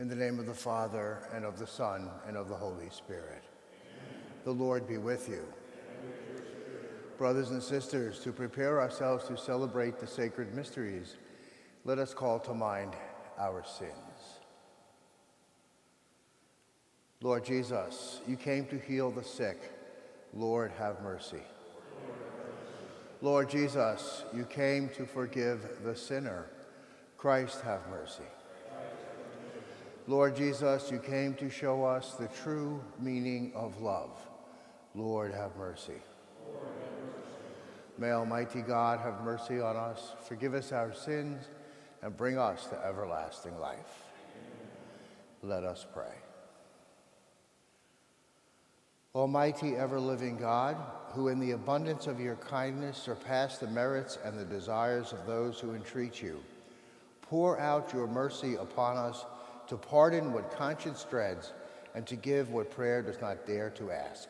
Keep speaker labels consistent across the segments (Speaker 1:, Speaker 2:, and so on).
Speaker 1: In the name of the Father, and of the Son, and of the Holy Spirit. Amen. The Lord be with you. Brothers and sisters, to prepare ourselves to celebrate the sacred mysteries, let us call to mind our sins. Lord Jesus, you came to heal the sick. Lord, have mercy. Lord Jesus, you came to forgive the sinner. Christ, have mercy. Lord Jesus, you came to show us the true meaning of love. Lord, have mercy. May Almighty God have mercy on us, forgive us our sins, and bring us to everlasting life. Let us pray. Almighty, ever living God, who in the abundance of your kindness surpass the merits and the desires of those who entreat you, pour out your mercy upon us to pardon what conscience dreads and to give what prayer does not dare to ask.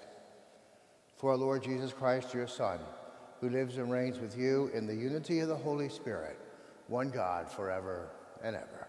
Speaker 1: For our Lord Jesus Christ, your Son, who lives and reigns with you in the unity of the Holy Spirit, one God forever and ever.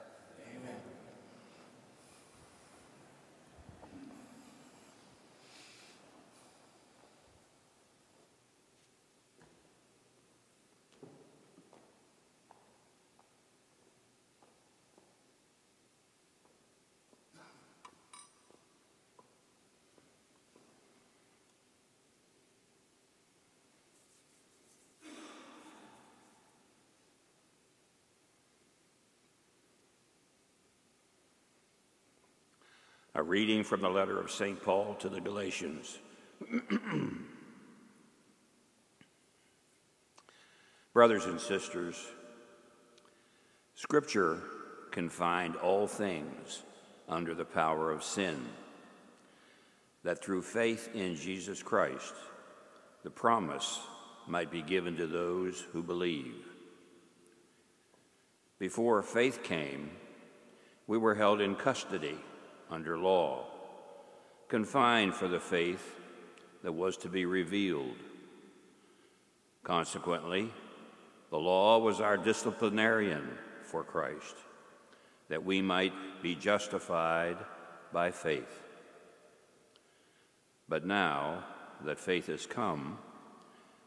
Speaker 2: A reading from the letter of St. Paul to the Galatians. Brothers and sisters, Scripture can find all things under the power of sin, that through faith in Jesus Christ, the promise might be given to those who believe. Before faith came, we were held in custody under law, confined for the faith that was to be revealed. Consequently, the law was our disciplinarian for Christ, that we might be justified by faith. But now that faith has come,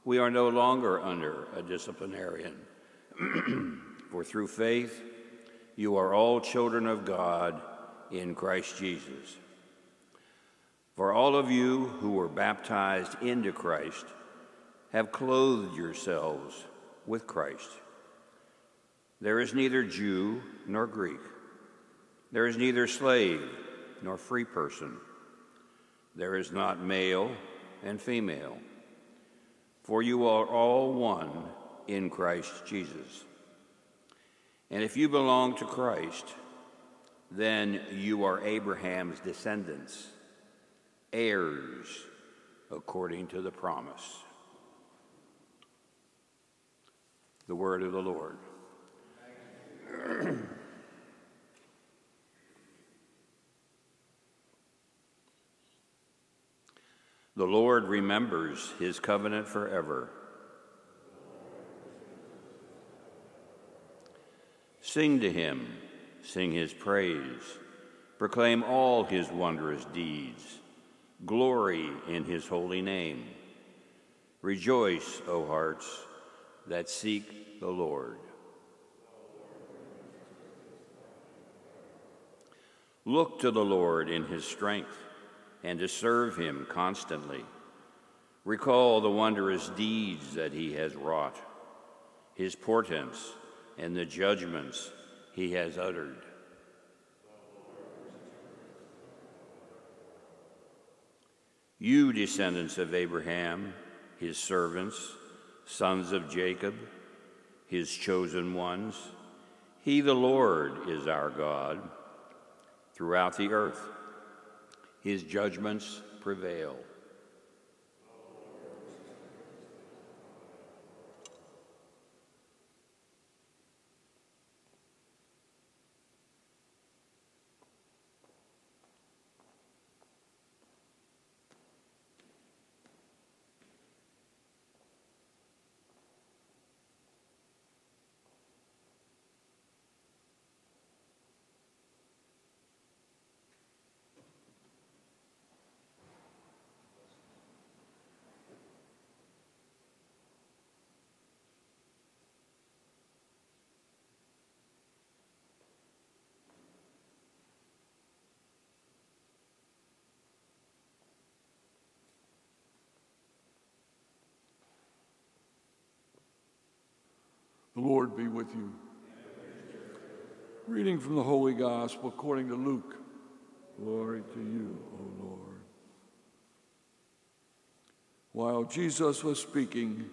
Speaker 2: we are no longer under a disciplinarian. for through faith, you are all children of God in Christ Jesus. For all of you who were baptized into Christ have clothed yourselves with Christ. There is neither Jew nor Greek. There is neither slave nor free person. There is not male and female. For you are all one in Christ Jesus. And if you belong to Christ, then you are Abraham's descendants, heirs according to the promise. The word of the Lord. the Lord remembers his covenant forever. Sing to him sing his praise, proclaim all his wondrous deeds, glory in his holy name. Rejoice, O hearts that seek the Lord. Look to the Lord in his strength and to serve him constantly. Recall the wondrous deeds that he has wrought, his portents and the judgments he has uttered. You, descendants of Abraham, his servants, sons of Jacob, his chosen ones, he, the Lord, is our God throughout the earth. His judgments prevail.
Speaker 3: The Lord be with you. Reading from the Holy Gospel according to Luke. Glory to you, O Lord. While Jesus was speaking,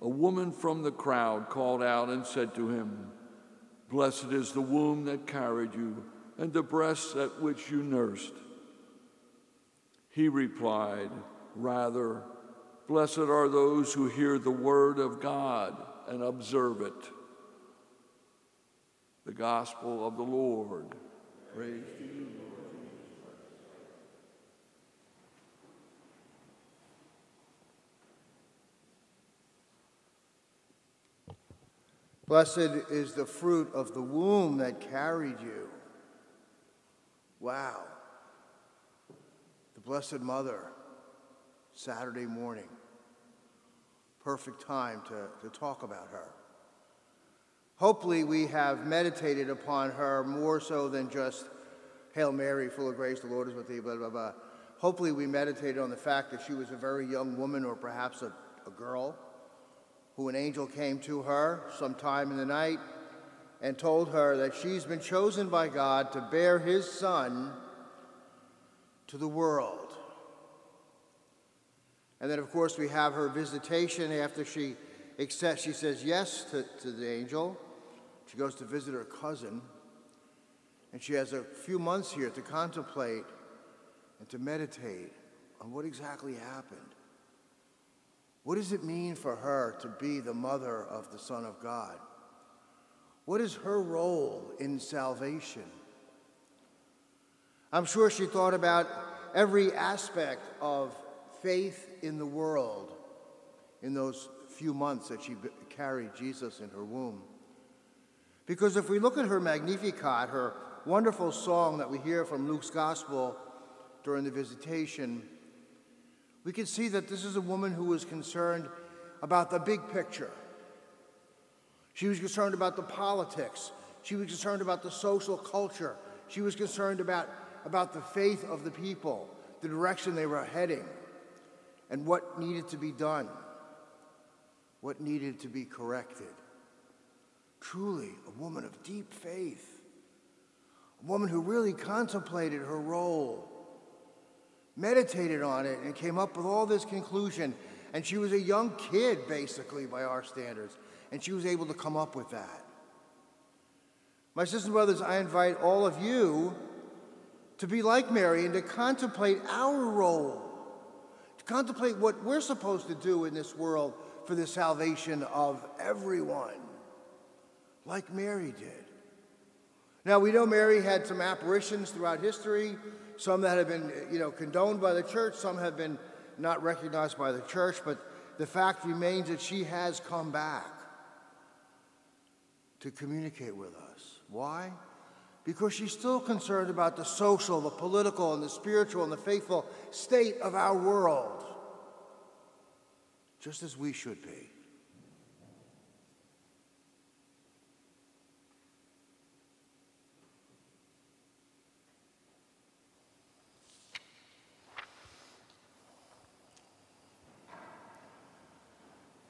Speaker 3: a woman from the crowd called out and said to him, Blessed is the womb that carried you, and the breasts at which you nursed. He replied, Rather, blessed are those who hear the word of God and observe it. The gospel of the Lord. Praise to you,
Speaker 1: Blessed is the fruit of the womb that carried you. Wow. The Blessed Mother, Saturday morning. Perfect time to, to talk about her. Hopefully, we have meditated upon her more so than just Hail Mary, full of grace, the Lord is with thee, blah, blah, blah. Hopefully, we meditated on the fact that she was a very young woman or perhaps a, a girl who an angel came to her sometime in the night and told her that she's been chosen by God to bear his son to the world. And then, of course, we have her visitation after she accepts, she says yes to, to the angel. She goes to visit her cousin, and she has a few months here to contemplate and to meditate on what exactly happened. What does it mean for her to be the mother of the Son of God? What is her role in salvation? I'm sure she thought about every aspect of faith in the world in those few months that she carried Jesus in her womb. Because if we look at her Magnificat, her wonderful song that we hear from Luke's Gospel during the visitation, we can see that this is a woman who was concerned about the big picture. She was concerned about the politics. She was concerned about the social culture. She was concerned about, about the faith of the people, the direction they were heading, and what needed to be done, what needed to be corrected. Truly, a woman of deep faith, a woman who really contemplated her role meditated on it and came up with all this conclusion. And she was a young kid, basically, by our standards, and she was able to come up with that. My sisters and brothers, I invite all of you to be like Mary and to contemplate our role, contemplate what we're supposed to do in this world for the salvation of everyone, like Mary did. Now, we know Mary had some apparitions throughout history some that have been, you know, condoned by the church, some have been not recognized by the church, but the fact remains that she has come back to communicate with us. Why? Because she's still concerned about the social, the political, and the spiritual, and the faithful state of our world, just as we should be.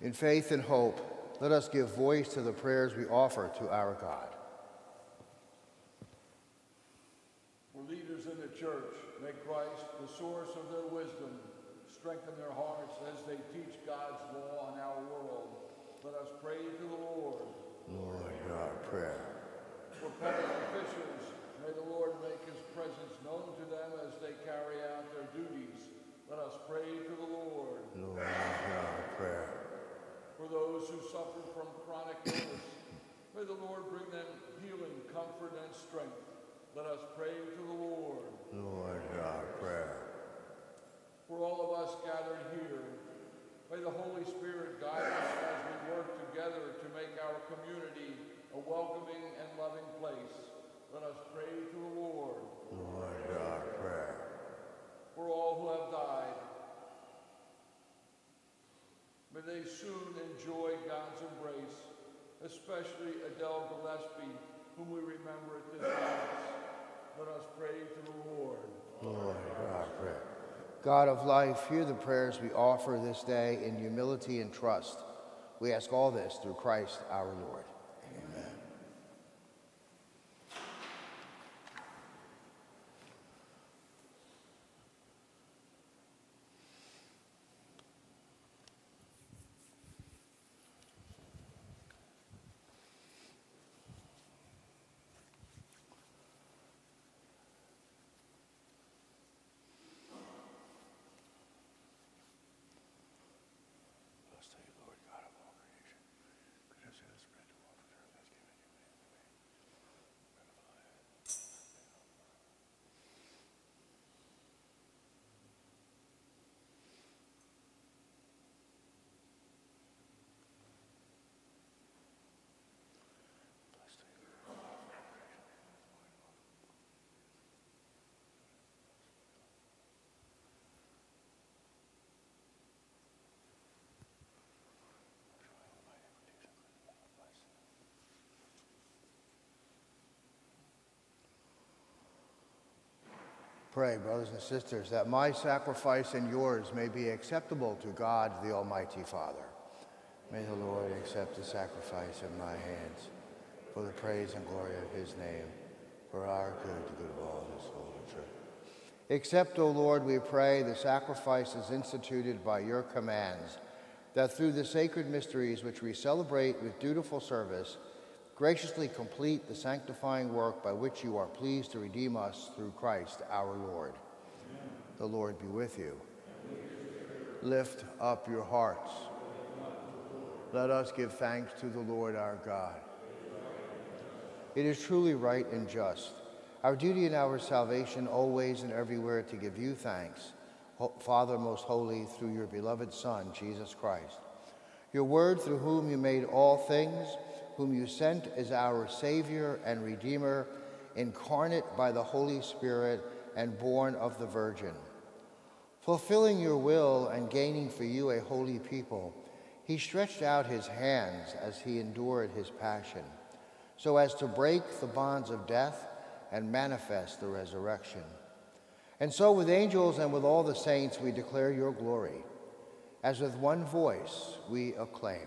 Speaker 1: In faith and hope, let us give voice to the prayers we offer to our God.
Speaker 3: For leaders in the church, may Christ, the source of their wisdom, strengthen their hearts as they teach God's law in our world. Let us pray to the Lord.
Speaker 1: Lord, hear our prayer.
Speaker 3: For public officials, may the Lord make his presence known to them as they carry out their duties. Let us pray to the Lord.
Speaker 1: Lord, hear our prayer
Speaker 3: for those who suffer from chronic illness. May the Lord bring them healing, comfort, and strength. Let us pray to the Lord.
Speaker 1: Lord, hear our prayer.
Speaker 3: For all of us gathered here, may the Holy Spirit guide us as we work together to make our community a welcoming and loving place. Let us pray to the Lord.
Speaker 1: Lord, our prayer.
Speaker 3: For all who have died, May they soon enjoy God's embrace, especially Adele Gillespie, whom we remember at this Mass. Let us pray to the Lord.
Speaker 1: Lord, our prayer. God of life, hear the prayers we offer this day in humility and trust. We ask all this through Christ our Lord. Pray, brothers and sisters, that my sacrifice and yours may be acceptable to God, the Almighty Father. May the Lord accept the sacrifice in my hands for the praise and glory of his name, for our good, the good of all his holy church. Accept, O Lord, we pray, the sacrifices instituted by your commands, that through the sacred mysteries which we celebrate with dutiful service, graciously complete the sanctifying work by which you are pleased to redeem us through Christ our Lord. Amen. The Lord be with you. Lift up your hearts. Let us give thanks to the Lord our God. It is truly right and just, our duty and our salvation always and everywhere to give you thanks, Father most holy, through your beloved Son, Jesus Christ. Your word through whom you made all things, whom you sent as our Savior and Redeemer, incarnate by the Holy Spirit and born of the Virgin. Fulfilling your will and gaining for you a holy people, he stretched out his hands as he endured his passion so as to break the bonds of death and manifest the resurrection. And so, with angels and with all the saints, we declare your glory, as with one voice we acclaim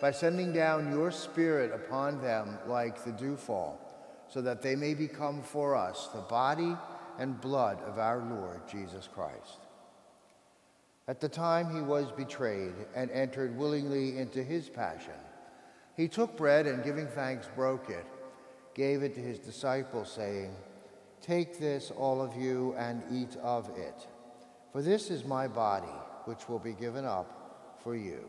Speaker 1: by sending down your Spirit upon them like the dewfall, so that they may become for us the body and blood of our Lord Jesus Christ. At the time he was betrayed and entered willingly into his passion, he took bread and giving thanks broke it, gave it to his disciples, saying, Take this, all of you, and eat of it. For this is my body, which will be given up for you.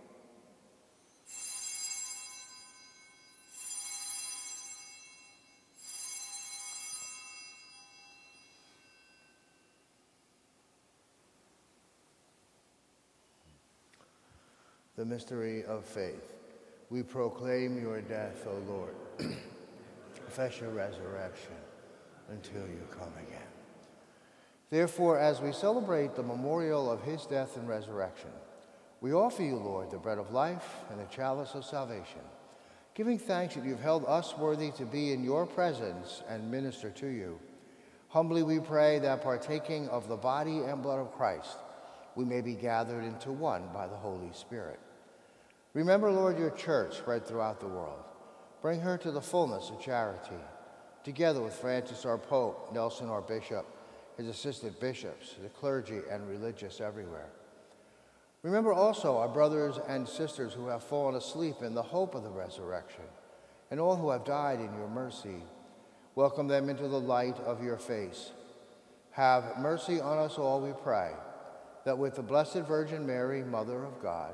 Speaker 1: The mystery of faith. We proclaim your death, O Lord. Confess your resurrection until you come again. Therefore, as we celebrate the memorial of his death and resurrection, we offer you, Lord, the bread of life and the chalice of salvation, giving thanks that you've held us worthy to be in your presence and minister to you. Humbly we pray that partaking of the body and blood of Christ, we may be gathered into one by the Holy Spirit. Remember, Lord, your church spread throughout the world. Bring her to the fullness of charity, together with Francis, our Pope, Nelson, our Bishop, his assistant bishops, the clergy, and religious everywhere. Remember also our brothers and sisters who have fallen asleep in the hope of the resurrection, and all who have died in your mercy. Welcome them into the light of your face. Have mercy on us all, we pray, that with the Blessed Virgin Mary, Mother of God,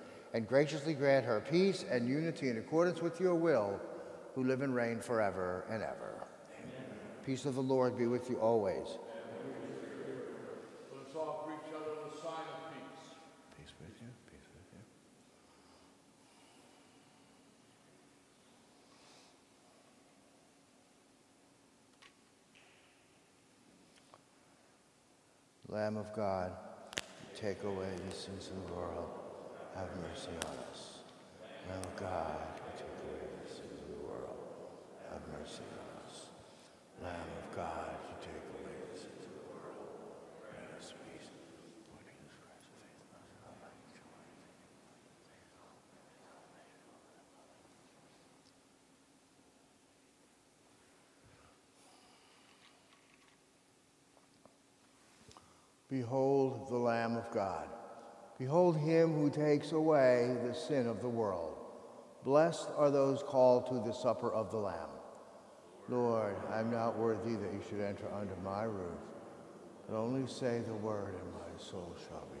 Speaker 1: and graciously grant her peace and unity in accordance with your will, who live and reign forever and ever. Amen. Peace of the Lord be with you always.
Speaker 4: Let's offer each other the sign of peace.
Speaker 1: Peace with you. Peace with you. Lamb of God, take away the sins of the world. Have mercy on us. Lamb of God, take away the sins of the world. Have mercy on us. Lamb of God, you take away the sins of the world. Grant us peace. Behold the Lamb of God. Behold him who takes away the sin of the world. Blessed are those called to the supper of the Lamb. Lord, I'm not worthy that you should enter under my roof, but only say the word, and my soul shall be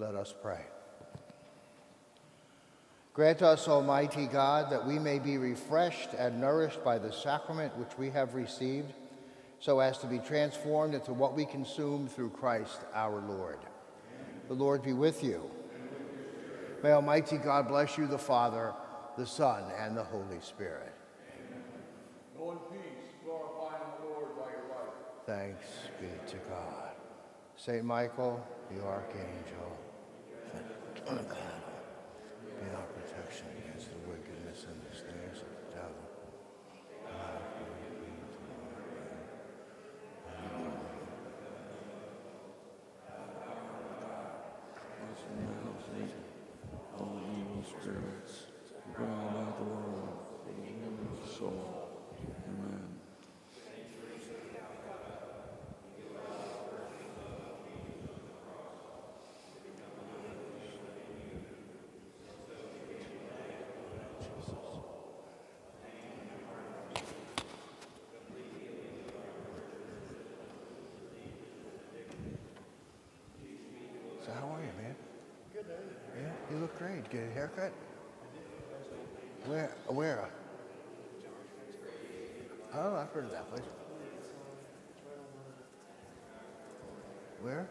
Speaker 1: Let us pray. Grant us, Almighty God, that we may be refreshed and nourished by the sacrament which we have received, so as to be transformed into what we consume through Christ our Lord. The Lord be with you. May Almighty God bless you, the Father, the Son, and the Holy Spirit.
Speaker 4: Go in peace, glorifying the Lord by your life.
Speaker 1: Thanks be to God. Saint Michael, the Archangel, be our protection against the wickedness and the snares of the devil.
Speaker 4: Bless the man all the evil spirits, who go about the world, for the human soul. Amen.
Speaker 1: So how are you, man? Good. Day. Yeah, you look great. Get a haircut? Where? Where? Oh, I've heard of that place. Where?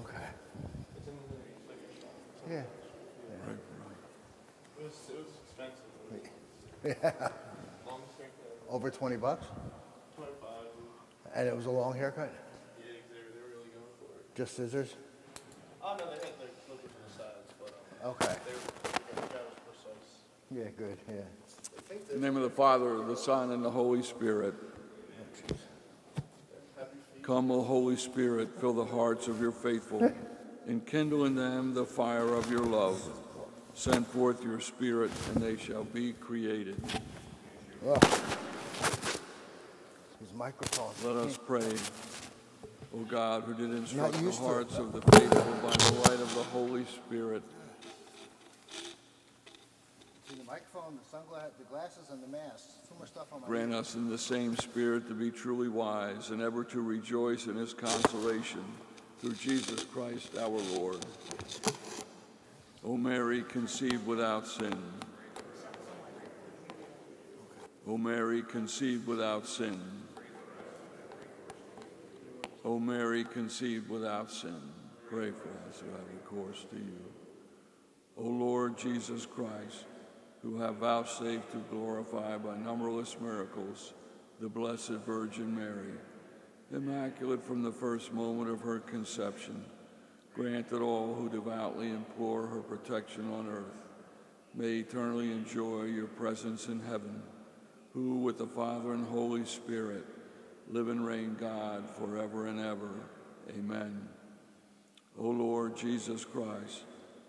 Speaker 1: Okay. Yeah.
Speaker 4: Right, right.
Speaker 5: It was, it was expensive.
Speaker 1: Yeah. Over 20 bucks?
Speaker 5: 25.
Speaker 1: And it was a long haircut?
Speaker 5: Yeah, they were, they were really going for it.
Speaker 1: Just scissors?
Speaker 5: Oh, no, they had like clippers on the sides, but um,
Speaker 1: Okay.
Speaker 5: they were, that was precise.
Speaker 1: Yeah, good, yeah.
Speaker 5: I think
Speaker 4: In the name of the Father, the Son, and the Holy Spirit. Come, O Holy Spirit, fill the hearts of your faithful, and kindle in them the fire of your love. Send forth your Spirit, and they shall be created.
Speaker 1: Oh. These microphones.
Speaker 4: Let us pray. O God, who did instruct the
Speaker 1: used to it.
Speaker 4: hearts of the faithful by the light of the Holy Spirit,
Speaker 1: See the microphone, the sunglasses, the glasses, and the mask. Too much stuff on my.
Speaker 4: grant us in the same Spirit to be truly wise and ever to rejoice in his consolation through Jesus Christ our Lord. O Mary, conceived without sin. O Mary, conceived without sin. O Mary, conceived without sin. Pray for us who have recourse to you. O Lord Jesus Christ, who have vouchsafed to glorify by numberless miracles the Blessed Virgin Mary, immaculate from the first moment of her conception, grant that all who devoutly implore her protection on earth may eternally enjoy your presence in heaven, who with the Father and Holy Spirit live and reign God forever and ever. Amen. O Lord Jesus Christ,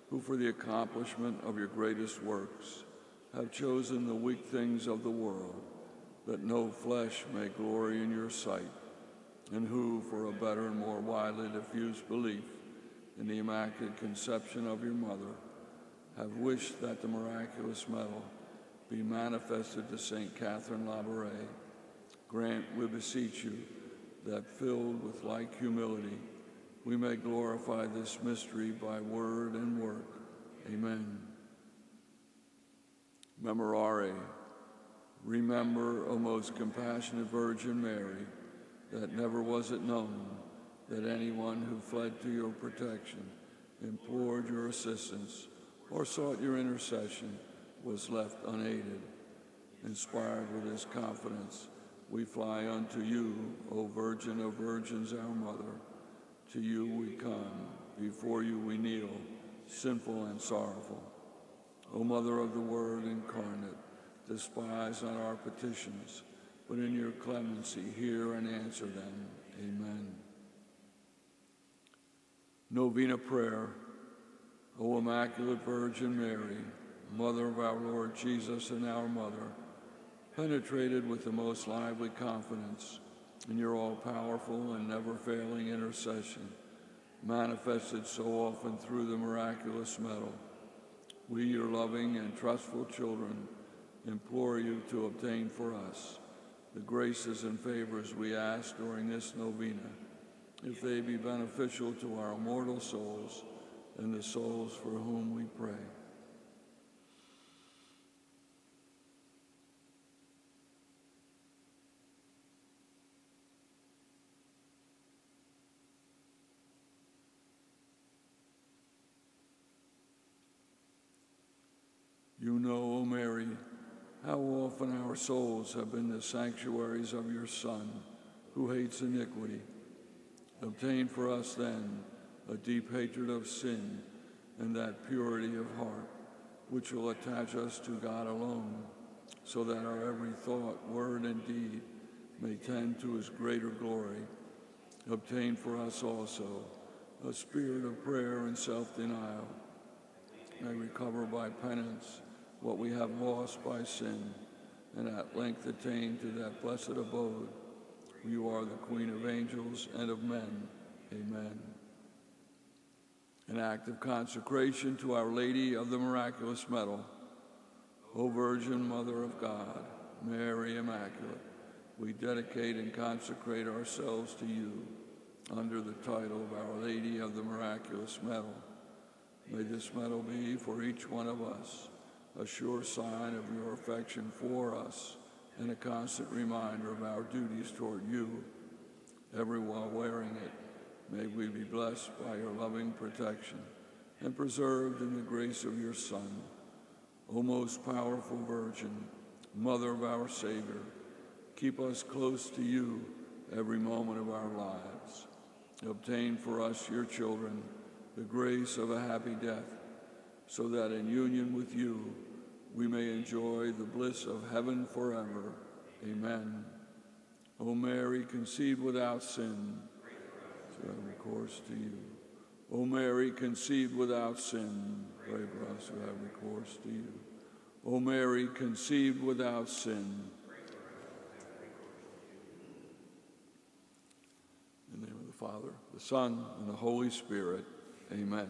Speaker 4: who for the accomplishment of your greatest works have chosen the weak things of the world, that no flesh may glory in your sight, and who, for a better and more widely diffused belief in the Immaculate Conception of your mother, have wished that the miraculous medal be manifested to St. Catherine Labouré, grant, we beseech you, that filled with like humility, we may glorify this mystery by word and work. Amen. Memorare. Remember, O most compassionate Virgin Mary, that never was it known that anyone who fled to your protection, implored your assistance, or sought your intercession was left unaided. Inspired with this confidence, we fly unto you, O Virgin of Virgins, our Mother. To you we come, before you we kneel, sinful and sorrowful. O Mother of the Word incarnate, despise not our petitions, but in your clemency hear and answer them. Amen. Novena Prayer, O Immaculate Virgin Mary, Mother of our Lord Jesus and our Mother, penetrated with the most lively confidence in your all-powerful and never-failing intercession, manifested so often through the miraculous medal, we, your loving and trustful children, implore you to obtain for us the graces and favors we ask during this novena, if they be beneficial to our immortal souls and the souls for whom we pray. You know, O Mary, how often our souls have been the sanctuaries of your Son, who hates iniquity. Obtain for us then a deep hatred of sin and that purity of heart which will attach us to God alone, so that our every thought, word, and deed may tend to his greater glory. Obtain for us also a spirit of prayer and self-denial, may recover by penance what we have lost by sin, and at length attain to that blessed abode. You are the Queen of angels and of men. Amen. An act of consecration to Our Lady of the Miraculous Medal. O Virgin Mother of God, Mary Immaculate, we dedicate and consecrate ourselves to you under the title of Our Lady of the Miraculous Medal. May this medal be for each one of us a sure sign of your affection for us and a constant reminder of our duties toward you. Every Everyone wearing it, may we be blessed by your loving protection and preserved in the grace of your Son. O most powerful Virgin, Mother of our Savior, keep us close to you every moment of our lives. Obtain for us, your children, the grace of a happy death so that in union with you we may enjoy the bliss of heaven forever. Amen. O Mary, conceived without sin, to have recourse to you. O Mary, conceived without sin, pray for us who have recourse to you. O Mary, conceived without sin, in the name of the Father, the Son, and the Holy Spirit, amen.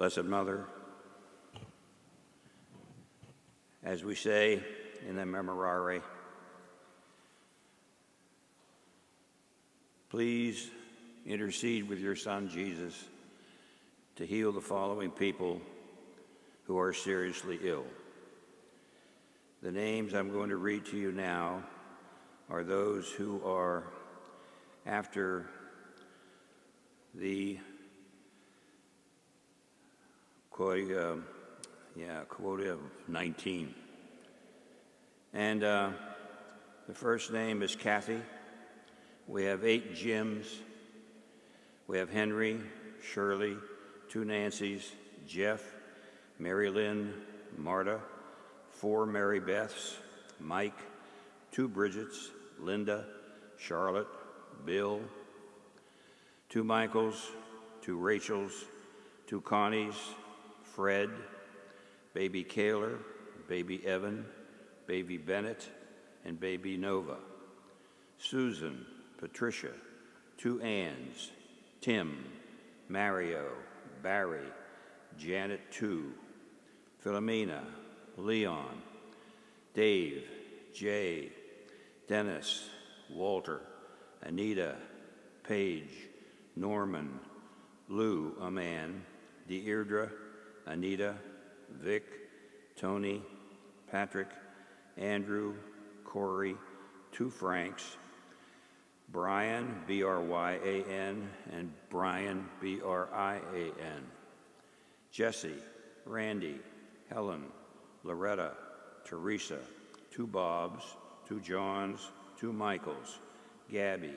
Speaker 2: Blessed Mother, as we say in the Memorare, please intercede with your Son Jesus to heal the following people who are seriously ill. The names I'm going to read to you now are those who are after the quota, uh, yeah, quota of 19. And uh, the first name is Kathy. We have eight Jims. We have Henry, Shirley, two Nancys, Jeff, Mary Lynn, Marta, four Mary Beths, Mike, two Bridgets, Linda, Charlotte, Bill, two Michaels, two Rachels, two Connies, Fred, baby Kaler, baby Evan, baby Bennett, and baby Nova. Susan, Patricia, two Anns, Tim, Mario, Barry, Janet, two, Philomena, Leon, Dave, Jay, Dennis, Walter, Anita, Paige, Norman, Lou, a man, Deirdre, Anita, Vic, Tony, Patrick, Andrew, Corey, two Franks, Brian, B R Y A N, and Brian, B R I A N. Jesse, Randy, Helen, Loretta, Teresa, two Bobs, two Johns, two Michaels, Gabby,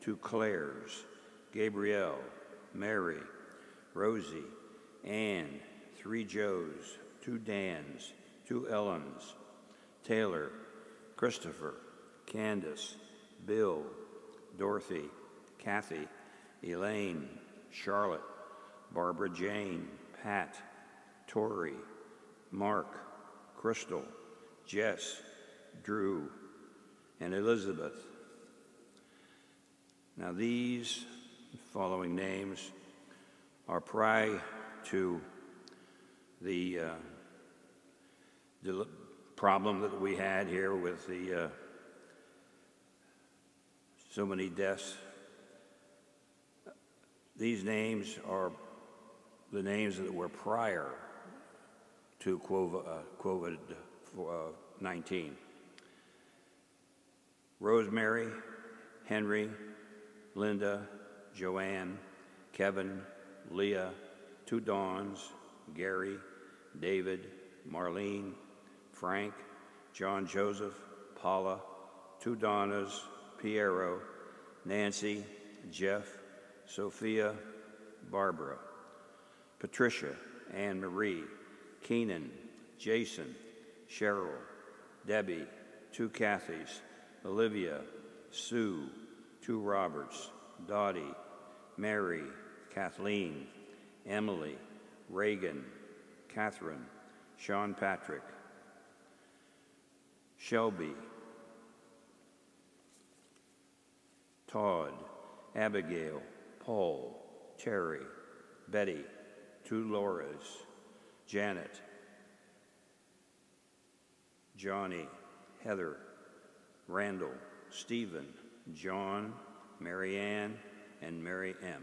Speaker 2: two Claires, Gabrielle, Mary, Rosie, Ann, three Joes, two Dans, two Ellens, Taylor, Christopher, Candace, Bill, Dorothy, Kathy, Elaine, Charlotte, Barbara Jane, Pat, Tori, Mark, Crystal, Jess, Drew, and Elizabeth. Now, these following names are prior to the, uh, problem that we had here with the uh, so many deaths. These names are the names that were prior to uh, 19. Rosemary, Henry, Linda, Joanne, Kevin, Leah, two Dawns, Gary, David, Marlene, Frank, John Joseph, Paula, two Donnas, Piero, Nancy, Jeff, Sophia, Barbara, Patricia, Anne Marie, Keenan, Jason, Cheryl, Debbie, two Kathys, Olivia, Sue, two Roberts, Dottie, Mary, Kathleen, Emily, Reagan, Catherine, Sean Patrick, Shelby, Todd, Abigail, Paul, Terry, Betty, two Lauras, Janet, Johnny, Heather, Randall, Stephen, John, Marianne, and Mary M.